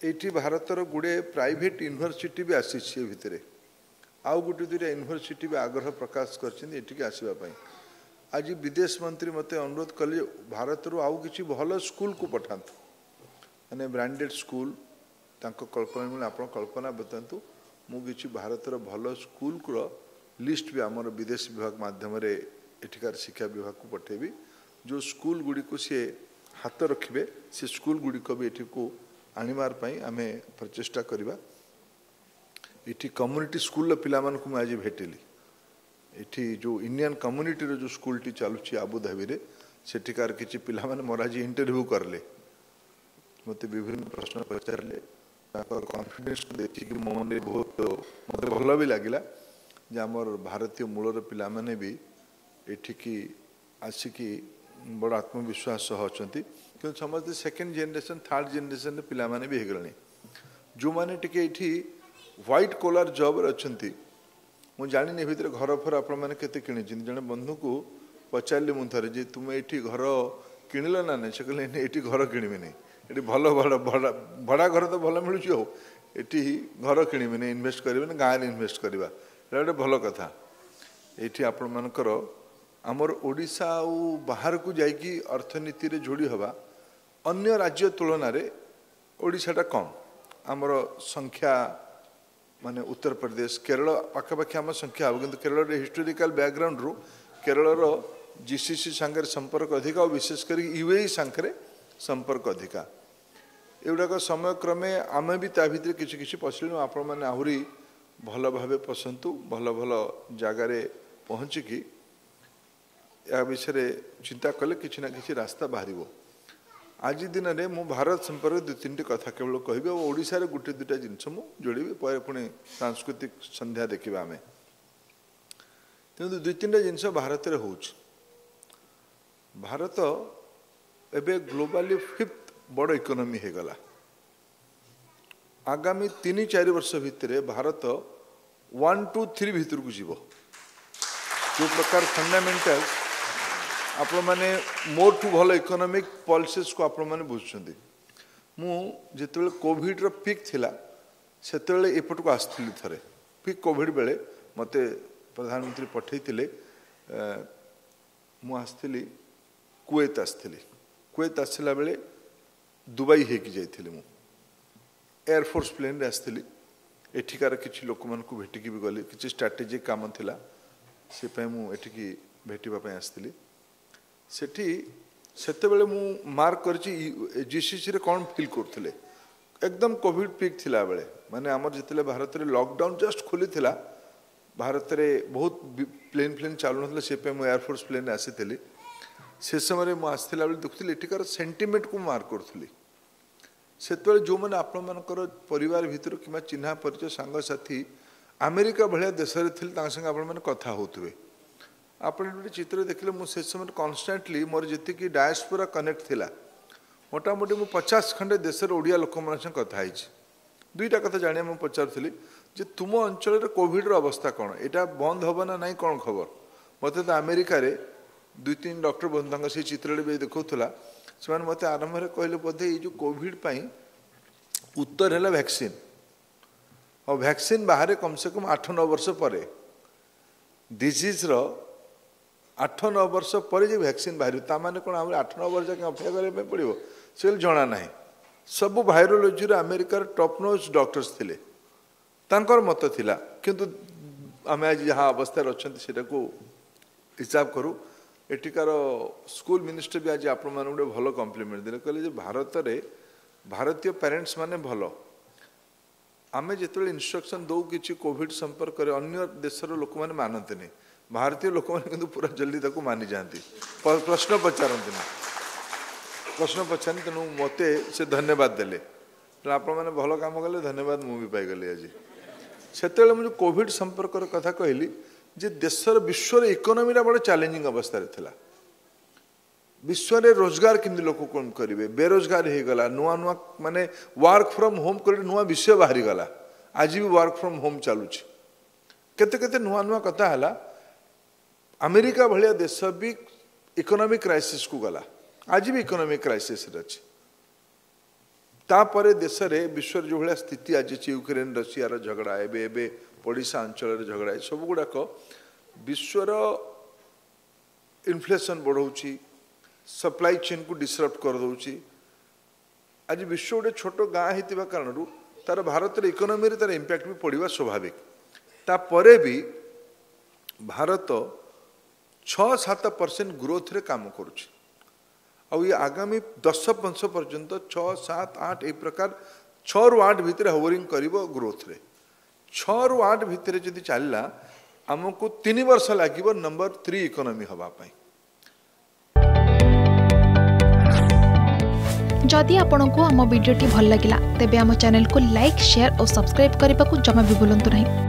ଏଇଠି ଭାରତର ଗୁଡ଼ିଏ ପ୍ରାଇଭେଟ୍ ୟୁନିଭର୍ସିଟି ବି ଆସିଛି ଏ ଭିତରେ। ଆଉ ଗୋଟେ ଦୁଇଟା ୟୁନିଭର୍ସିଟି ବି ଆଗ୍ରହ ପ୍ରକାଶ କରିଛନ୍ତି ଏଠିକି ଆସିବା ପାଇଁ। ଆଜି ବିଦେଶ ମନ୍ତ୍ରୀ ମୋତେ ଅନୁରୋଧ କଲେ ଭାରତରୁ ଆଉ କିଛି ଭଲ ସ୍କୁଲକୁ ପଠାନ୍ତୁ। ମାନେ ବ୍ରାଣ୍ଡେଡ୍ ସ୍କୁଲ ତାଙ୍କ କଳ୍ପନା ମିଳେ ଆପଣ କଳ୍ପନା ବତାନ୍ତୁ ମୁଁ କିଛି ଭାରତର ଭଲ ସ୍କୁଲର ଲିଷ୍ଟ ବି ଆମର ବିଦେଶ ବିଭାଗ ମାଧ୍ୟମରେ ଏଠିକାର ଶିକ୍ଷା ବିଭାଗକୁ ପଠାଇବି। ଯେଉଁ ସ୍କୁଲ ଗୁଡ଼ିକୁ ସିଏ ହାତ ରଖିବେ ସେ ସ୍କୁଲ ଗୁଡ଼ିକ ବି ଏଠିକୁ ଆଣିବାର ପାଇଁ ଆମେ ପ୍ରଚେଷ୍ଟା କରିବା ଏଠି କମ୍ୟୁନିଟି ସ୍କୁଲର ପିଲାମାନଙ୍କୁ ମୁଁ ଆଜି ଭେଟିଲି ଏଠି ଯେଉଁ ଇଣ୍ଡିଆନ୍ କମ୍ୟୁନିଟିର ଯେଉଁ ସ୍କୁଲଟି ଚାଲୁଛି ଆବୁଧାବିରେ ସେଠିକାର କିଛି ପିଲାମାନେ ମୋର ଆଜି ଇଣ୍ଟରଭ୍ୟୁ କରିଲେ ମୋତେ ବିଭିନ୍ନ ପ୍ରଶ୍ନ ପଚାରିଲେ ତାଙ୍କର କନଫିଡେନ୍ସକୁ ଦେଖିକି ମୋ ମନରେ ବହୁତ ମୋତେ ଭଲ ବି ଲାଗିଲା ଯେ ଆମର ଭାରତୀୟ ମୂଳର ପିଲାମାନେ ବି ଏଠିକି ଆସିକି ବଡ଼ ଆତ୍ମବିଶ୍ୱାସ ସହ ଅଛନ୍ତି। କିନ୍ତୁ ସମସ୍ତେ ସେକେଣ୍ଡ ଜେନେରେସନ୍ ଥାର୍ଡ଼ ଜେନେରେସନ୍ର ପିଲାମାନେ ବି ହେଇଗଲେଣି। ଯେଉଁମାନେ ଟିକେ ଏଇଠି ହ୍ୱାଇଟ୍ କୋଲାର ଜବ୍ରେ ଅଛନ୍ତି ମୁଁ ଜାଣିନି ଏ ଭିତରେ ଘର ଫର ଆପଣମାନେ କେତେ କିଣିଛନ୍ତି। ଜଣେ ବନ୍ଧୁକୁ ପଚାରିଲି ମୁଁ ଥରେ ଯେ ତୁମେ ଏଇଠି ଘର କିଣିଲ ନା ନାହିଁ? ସେ କହିଲେ "ନାଇଁ, ଏଇଠି ଘର କିଣିବିନି। ଏଠି ଭଲ ଭଲ ଭଡ଼ା ଭଡ଼ା ଘର ତ ଭଲ ମିଳୁଛି ଆଉ। ଏଠି ଘର କିଣିବିନି ଇନଭେଷ୍ଟ କରିବେନି ଗାଁରେ ଇନଭେଷ୍ଟ କରିବା। ଏଇଟା ଗୋଟେ ଭଲ କଥା। ଏଇଠି ଆପଣମାନଙ୍କର ଆମର ଓଡ଼ିଶା ଆଉ ବାହାରକୁ ଯାଇକି ଅର୍ଥନୀତିରେ ଯୋଡ଼ି ହେବା ଅନ୍ୟ ରାଜ୍ୟ ତୁଳନାରେ ଓଡ଼ିଶାଟା କମ୍। ଆମର ସଂଖ୍ୟା ମାନେ ଉତ୍ତରପ୍ରଦେଶ କେରଳ ପାଖାପାଖି ଆମ ସଂଖ୍ୟା ହେବ କିନ୍ତୁ କେରଳର ହିଷ୍ଟୋରିକାଲ ବ୍ୟାକଗ୍ରାଉଣ୍ଡରୁ କେରଳର ଜିସିସି ସାଙ୍ଗରେ ସମ୍ପର୍କ ଅଧିକା ଆଉ ବିଶେଷ କରି ୟୁଏଇ ସାଙ୍ଗରେ ସମ୍ପର୍କ ଅଧିକା। ଏଗୁଡ଼ାକ ସମୟକ୍ରମେ ଆମେ ବି ତା ଭିତରେ କିଛି କିଛି ପଶିଲୁ ଆପଣମାନେ ଆହୁରି ଭଲ ଭାବେ ପଶନ୍ତୁ ଭଲ ଭଲ ଜାଗାରେ ପହଞ୍ଚିକି ଏହା ବିଷୟରେ ଚିନ୍ତା କଲେ କିଛି ନା କିଛି ରାସ୍ତା ବାହାରିବ। ଆଜି ଦିନରେ ମୁଁ ଭାରତ ସମ୍ପର୍କରେ ଦୁଇ ତିନିଟି କଥା କେବଳ କହିବି ଆଉ ଓଡ଼ିଶାରେ ଗୋଟେ ଦୁଇଟା ଜିନିଷ ମୁଁ ଯୋଡ଼ିବି ପରେ ପୁଣି ସାଂସ୍କୃତିକ ସନ୍ଧ୍ୟା ଦେଖିବା ଆମେ। କିନ୍ତୁ ଦୁଇ ତିନିଟା ଜିନିଷ ଭାରତରେ ହେଉଛି। ଭାରତ ଏବେ ଗ୍ଲୋବାଲି ଫିଫ୍ଥ ବଡ଼ ଇକୋନୋମି ହେଇଗଲା। ଆଗାମୀ ତିନି ଚାରି ବର୍ଷ ଭିତରେ ଭାରତ ୱାନ୍ ଟୁ ଥ୍ରୀ ଭିତରକୁ ଯିବ। ଯେଉଁ ପ୍ରକାର ଫଣ୍ଡାମେଣ୍ଟାଲ ଆପଣମାନେ ମୋଠୁ ଭଲ ଇକୋନୋମିକ୍ ପଲିସିସ୍କୁ ଆପଣମାନେ ବୁଝୁଛନ୍ତି ମୁଁ ଯେତେବେଳେ କୋଭିଡ଼ର ପିକ୍ ଥିଲା ସେତେବେଳେ ଏପଟକୁ ଆସିଥିଲି ଥରେ। ପିକ୍ କୋଭିଡ଼ ବେଳେ ମୋତେ ପ୍ରଧାନମନ୍ତ୍ରୀ ପଠାଇଥିଲେ ଏ, ମୁଁ ଆସିଥିଲି କୁଏତ ଆସିଥିଲି। କୁଏତ ଆସିଲା ବେଳେ ଦୁବାଇ ହେଇକି ଯାଇଥିଲି ମୁଁ। ଏୟାରଫୋର୍ସ ପ୍ଲେନ୍ରେ ଆସିଥିଲି। ଏଠିକାର କିଛି ଲୋକମାନଙ୍କୁ ଭେଟିକି ବି ଗଲି। କିଛି ଷ୍ଟ୍ରାଟେଜିକ୍ କାମ ଥିଲା ସେ ପାଇଁ ମୁଁ ଏଠିକି ଭେଟିବା ପାଇଁ ଆସିଥିଲି। ସେଠି ସେତେବେଳେ ମୁଁ ମାର୍କ କରିଛି ଜିସିସିରେ କ'ଣ ଫିଲ୍ କରୁଥିଲେ ଏକଦମ କୋଭିଡ଼ ପିକ୍ ଥିଲାବେଳେ ମାନେ ଆମର ଯେତେବେଳେ ଭାରତରେ ଲକଡାଉନ୍ ଜଷ୍ଟ ଖୋଲିଥିଲା ଭାରତରେ ବହୁତ ପ୍ଲେନ୍ ପ୍ଲେନ୍ ଚାଲୁନଥିଲା ସେ ପାଇଁ ମୁଁ ଏୟାରଫୋର୍ସ ପ୍ଲେନ୍ରେ ଆସିଥିଲି ସେ ସମୟରେ ମୁଁ ଆସିଥିଲା ବେଳେ ଦେଖୁଥିଲି ଏଠିକାର ସେଣ୍ଟିମେଣ୍ଟକୁ ମୁଁ ମାର୍କ କରୁଥିଲି ସେତେବେଳେ ଯେଉଁମାନେ ଆପଣମାନଙ୍କର ପରିବାର ଭିତରୁ କିମ୍ବା ଚିହ୍ନା ପରିଚୟ ସାଙ୍ଗସାଥି ଆମେରିକା ଭଳିଆ ଦେଶରେ ଥିଲେ ତାଙ୍କ ସାଙ୍ଗେ ଆପଣମାନେ କଥା ହେଉଥିବେ ଆପଣ ଗୋଟେ ଚିତ୍ର ଦେଖିଲେ ମୁଁ ସେ ସମୟରେ କନଷ୍ଟାଣ୍ଟଲି ମୋର ଯେତିକି ଡାଏସ୍ପୋରା କନେକ୍ଟ ଥିଲା ମୋଟାମୋଟି ମୁଁ ପଚାଶ ଖଣ୍ଡେ ଦେଶର ଓଡ଼ିଆ ଲୋକମାନଙ୍କ ସାଙ୍ଗେ କଥା ହେଇଛି। ଦୁଇଟା କଥା ଜାଣିବା ମୁଁ ପଚାରୁଥିଲି ଯେ ତୁମ ଅଞ୍ଚଳରେ କୋଭିଡ଼ର ଅବସ୍ଥା କ'ଣ? ଏଇଟା ବନ୍ଦ ହେବ ନା ନାହିଁ କ'ଣ ଖବର? ମୋତେ ତ ଆମେରିକାରେ ଦୁଇ ତିନି ଡକ୍ଟର ବନ୍ଧୁ ତାଙ୍କ ସେଇ ଚିତ୍ରରେ ବି ଦେଖାଉଥିଲା ସେମାନେ ମୋତେ ଆରମ୍ଭରେ କହିଲେ ବୋଧେ ଏଇ ଯେଉଁ କୋଭିଡ଼ ପାଇଁ ଉତ୍ତର ହେଲା ଭ୍ୟାକ୍ସିନ୍ ଆଉ ଭ୍ୟାକ୍ସିନ୍ ବାହାରେ କମ୍ ସେ କମ୍ ଆଠ ନଅ ବର୍ଷ ପରେ ଡିଜିଜ୍ର ଆଠ ନଅ ବର୍ଷ ପରେ ଯେ ଭ୍ୟାକ୍ସିନ୍ ବାହାରିବ ତାମାନେ କ'ଣ ଆମର ଆଠ ନଅ ବର୍ଷ ଯାକେ ଅପେକ୍ଷା କରିବା ପାଇଁ ପଡ଼ିବ? ସେ ଜଣା ନାହିଁ। ସବୁ ଭାଇରୋଲୋଜିର ଆମେରିକାର ଟପ୍ ନୋଜ୍ ଡକ୍ଟର୍ସ ଥିଲେ। ତାଙ୍କର ମତ ଥିଲା। କିନ୍ତୁ ଆମେ ଆଜି ଯାହା ଅବସ୍ଥାରେ ଅଛନ୍ତି ସେଟାକୁ ହିସାବ କରୁ। ଏଠିକାର ସ୍କୁଲ ମିନିଷ୍ଟର ବି ଆଜି ଆପଣମାନଙ୍କୁ ଗୋଟେ ଭଲ କମ୍ପ୍ଲିମେଣ୍ଟ ଦେଲେ। କହିଲେ ଯେ ଭାରତରେ ଭାରତୀୟ ପ୍ୟାରେଣ୍ଟସ୍ ମାନେ ଭଲ। ଆମେ ଯେତେବେଳେ ଇନଷ୍ଟ୍ରକ୍ସନ୍ ଦେଉ କିଛି କୋଭିଡ଼ ସମ୍ପର୍କରେ ଅନ୍ୟ ଦେଶର ଲୋକମାନେ ମାନନ୍ତିନି। ଭାରତୀୟ ଲୋକମାନେ କିନ୍ତୁ ପୁରା ଜଲ୍ଦି ତାକୁ ମାନିଯାଆନ୍ତି ପ- ପ୍ରଶ୍ନ ପଚାରନ୍ତିନି ପ୍ରଶ୍ନ ପଚାରନ୍ତି ତେଣୁ ମୋତେ ସେ ଧନ୍ୟବାଦ ଦେଲେ ତେଣୁ ଆପଣମାନେ ଭଲ କାମ କଲେ ଧନ୍ୟବାଦ ମୁଁ ବି ପାଇଗଲି ଆଜି ସେତେବେଳେ ମୁଁ ଯେଉଁ କୋଭିଡ଼ ସମ୍ପର୍କର କଥା କହିଲି ଯେ ଦେଶର ବିଶ୍ୱର ଇକୋନୋମିଟା ବଡ଼ ଚ୍ୟାଲେଞ୍ଜିଂ ଅବସ୍ଥାରେ ଥିଲା ବିଶ୍ୱରେ ରୋଜଗାର କେମିତି ଲୋକ କ'ଣ କରିବେ ବେରୋଜଗାର ହେଇଗଲା ନୂଆ ନୂଆ ମାନେ ୱାର୍କ ଫ୍ରମ୍ ହୋମ୍ କରି ନୂଆ ବିଷୟ ବାହାରିଗଲା ଆଜି ବି ୱାର୍କ ଫ୍ରମ୍ ହୋମ୍ ଚାଲୁଛି କେତେ କେତେ ନୂଆ ନୂଆ କଥା ହେଲା ଆମେରିକା ଭଳିଆ ଦେଶ ବି ଇକୋନୋମିକ୍ କ୍ରାଇସିସ୍କୁ ଗଲା। ଆଜି ବି ଇକୋନୋମିକ୍ କ୍ରାଇସିସ୍ରେ ଅଛି। ତାପରେ ଦେଶରେ ବିଶ୍ୱର ଯେଉଁଭଳିଆ ସ୍ଥିତି ଆସିଛି ୟୁକ୍ରେନ୍ ରଷିଆର ଝଗଡ଼ା ଏବେ ଏବେ ଓଡ଼ିଶା ଅଞ୍ଚଳରେ ଝଗଡ଼ା ଏ ସବୁ ଗୁଡ଼ାକ ବିଶ୍ୱର ଇନଫ୍ଲେସନ୍ ବଢ଼ଉଛି ସପ୍ଲାଇ ଚେନ୍କୁ ଡିସରପ୍ଟ କରିଦେଉଛି। ଆଜି ବିଶ୍ୱ ଗୋଟେ ଛୋଟ ଗାଁ ହେଇଥିବା କାରଣରୁ ତାର ଭାରତର ଇକୋନୋମିରେ ତାର ଇମ୍ପାକ୍ଟ ବି ପଡ଼ିବା ସ୍ୱାଭାବିକ। ତାପରେ ବି ଭାରତ ଛଅ ସାତ ପରସେଣ୍ଟ ଗ୍ରୋଥରେ କାମ କରୁଛି। ଆଉ ଇଏ ଆଗାମୀ ଦଶ ବର୍ଷ ପର୍ଯ୍ୟନ୍ତ ଛଅ ସାତ ଆଠ ଏଇ ପ୍ରକାର ଛଅରୁ ଆଠ ଭିତରେ ହୋଭରିଂ କରିବ ଗ୍ରୋଥରେ ଛଅରୁ ଆଠ ଭିତରେ ଯଦି ଚାଲିଲା ଆମକୁ ତିନି ବର୍ଷ ଲାଗିବ ନମ୍ବର ଥ୍ରୀ ଇକୋନୋମି ହେବା ପାଇଁ। ଯଦି ଆପଣଙ୍କୁ ଆମ ଭିଡ଼ିଓଟି ଭଲ ଲାଗିଲା ତେବେ ଆମ ଚ୍ୟାନେଲକୁ ଲାଇକ୍ ସେୟାର ଓ ସବସ୍କ୍ରାଇବ୍ କରିବାକୁ ଜମା ବି ଭୁଲନ୍ତୁ ନାହିଁ।